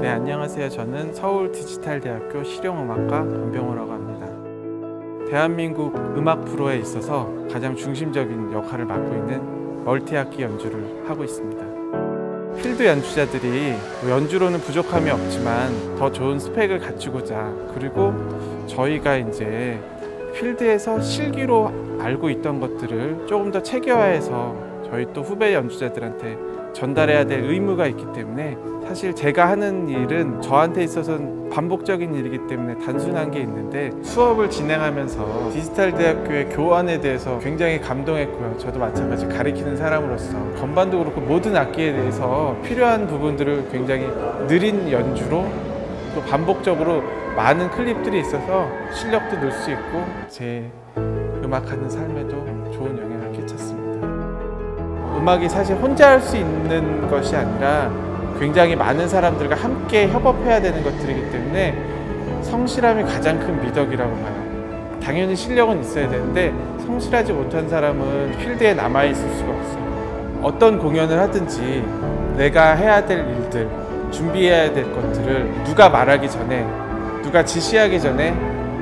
네, 안녕하세요. 저는 서울 디지털대학교 실용음악과 권병호라고 합니다. 대한민국 음악 프로에 있어서 가장 중심적인 역할을 맡고 있는 멀티악기 연주를 하고 있습니다. 필드 연주자들이 뭐 연주로는 부족함이 없지만 더 좋은 스펙을 갖추고자 그리고 저희가 이제 필드에서 실기로 알고 있던 것들을 조금 더 체계화해서 저희 또 후배 연주자들한테 전달해야 될 의무가 있기 때문에 사실 제가 하는 일은 저한테 있어서는 반복적인 일이기 때문에 단순한 게 있는데 수업을 진행하면서 디지털 대학교의 교환에 대해서 굉장히 감동했고요. 저도 마찬가지 가리키는 사람으로서 건반도 그렇고 모든 악기에 대해서 필요한 부분들을 굉장히 느린 연주로 또 반복적으로 많은 클립들이 있어서 실력도 늘 수 있고 제 음악하는 삶에도 좋은 영향을 끼쳤습니다. 음악이 사실 혼자 할 수 있는 것이 아니라 굉장히 많은 사람들과 함께 협업해야 되는 것들이기 때문에 성실함이 가장 큰 미덕이라고 봐요. 당연히 실력은 있어야 되는데 성실하지 못한 사람은 필드에 남아 있을 수가 없어요. 어떤 공연을 하든지 내가 해야 될 일들, 준비해야 될 것들을 누가 말하기 전에, 누가 지시하기 전에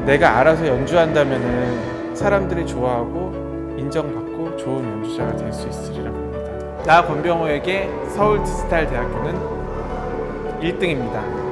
내가 알아서 연주한다면은 사람들이 좋아하고 인정받고 좋은 연주자가 될 수 있으리라 봅니다. 나 권병호에게 서울 디지털 대학교는 1등입니다.